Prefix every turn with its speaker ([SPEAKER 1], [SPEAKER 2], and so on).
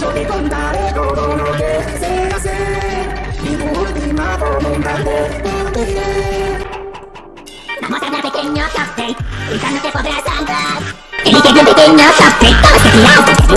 [SPEAKER 1] Yo te contaré todo lo que sé hacer. Y tu última voluntad de proteger.
[SPEAKER 2] Vamos a hablar pequeño café, quizás no te podrás salvar. Elige un pequeño café, todos te tiras,